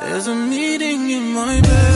There's a meeting in my bed.